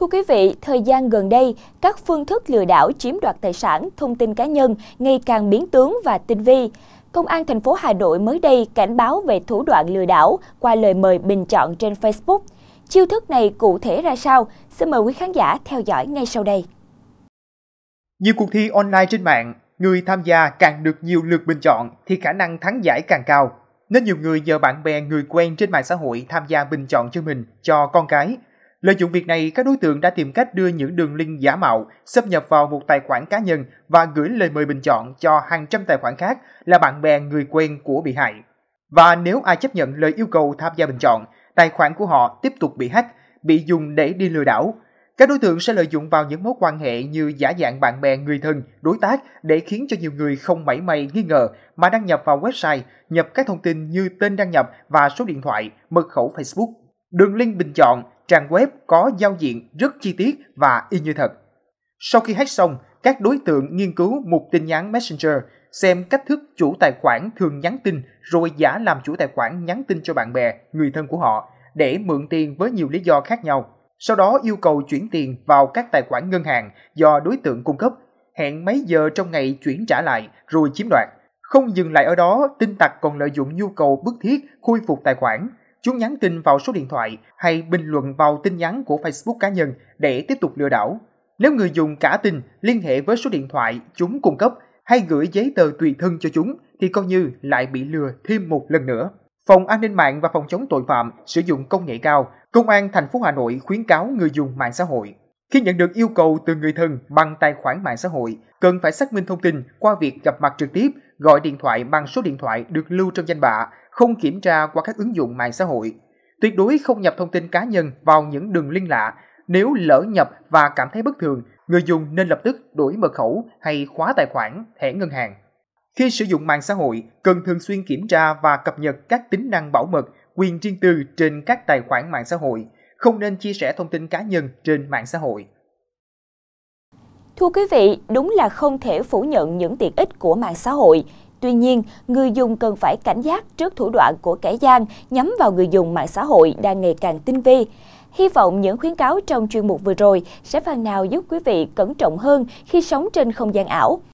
Thưa quý vị, thời gian gần đây, các phương thức lừa đảo chiếm đoạt tài sản, thông tin cá nhân ngày càng biến tướng và tinh vi. Công an thành phố Hà Nội mới đây cảnh báo về thủ đoạn lừa đảo qua lời mời bình chọn trên Facebook. Chiêu thức này cụ thể ra sao? Xin mời quý khán giả theo dõi ngay sau đây. Nhiều cuộc thi online trên mạng, người tham gia càng được nhiều lượt bình chọn thì khả năng thắng giải càng cao. Nên nhiều người nhờ bạn bè người quen trên mạng xã hội tham gia bình chọn cho mình, cho con cái Lợi dụng việc này, các đối tượng đã tìm cách đưa những đường link giả mạo xâm nhập vào một tài khoản cá nhân và gửi lời mời bình chọn cho hàng trăm tài khoản khác là bạn bè người quen của bị hại. Và nếu ai chấp nhận lời yêu cầu tham gia bình chọn, tài khoản của họ tiếp tục bị hack, bị dùng để đi lừa đảo. Các đối tượng sẽ lợi dụng vào những mối quan hệ như giả dạng bạn bè, người thân, đối tác để khiến cho nhiều người không mảy may nghi ngờ mà đăng nhập vào website, nhập các thông tin như tên đăng nhập và số điện thoại, mật khẩu Facebook. Đường link bình chọn trang web có giao diện rất chi tiết và y như thật. Sau khi hack xong, các đối tượng nghiên cứu một tin nhắn Messenger, xem cách thức chủ tài khoản thường nhắn tin rồi giả làm chủ tài khoản nhắn tin cho bạn bè, người thân của họ để mượn tiền với nhiều lý do khác nhau. Sau đó yêu cầu chuyển tiền vào các tài khoản ngân hàng do đối tượng cung cấp, hẹn mấy giờ trong ngày chuyển trả lại rồi chiếm đoạt. Không dừng lại ở đó, tin tặc còn lợi dụng nhu cầu bức thiết khôi phục tài khoản, chúng nhắn tin vào số điện thoại hay bình luận vào tin nhắn của Facebook cá nhân để tiếp tục lừa đảo. Nếu người dùng cả tin liên hệ với số điện thoại chúng cung cấp hay gửi giấy tờ tùy thân cho chúng thì coi như lại bị lừa thêm một lần nữa. Phòng An ninh mạng và Phòng chống tội phạm sử dụng công nghệ cao, Công an thành phố Hà Nội khuyến cáo người dùng mạng xã hội khi nhận được yêu cầu từ người thân bằng tài khoản mạng xã hội, cần phải xác minh thông tin qua việc gặp mặt trực tiếp, gọi điện thoại bằng số điện thoại được lưu trong danh bạ không kiểm tra qua các ứng dụng mạng xã hội. Tuyệt đối không nhập thông tin cá nhân vào những đường liên lạ. Nếu lỡ nhập và cảm thấy bất thường, người dùng nên lập tức đổi mật khẩu hay khóa tài khoản, thẻ ngân hàng. Khi sử dụng mạng xã hội, cần thường xuyên kiểm tra và cập nhật các tính năng bảo mật, quyền riêng tư trên các tài khoản mạng xã hội, không nên chia sẻ thông tin cá nhân trên mạng xã hội. Thưa quý vị, đúng là không thể phủ nhận những tiện ích của mạng xã hội, Tuy nhiên, người dùng cần phải cảnh giác trước thủ đoạn của kẻ gian nhắm vào người dùng mạng xã hội đang ngày càng tinh vi. Hy vọng những khuyến cáo trong chuyên mục vừa rồi sẽ phần nào giúp quý vị cẩn trọng hơn khi sống trên không gian ảo.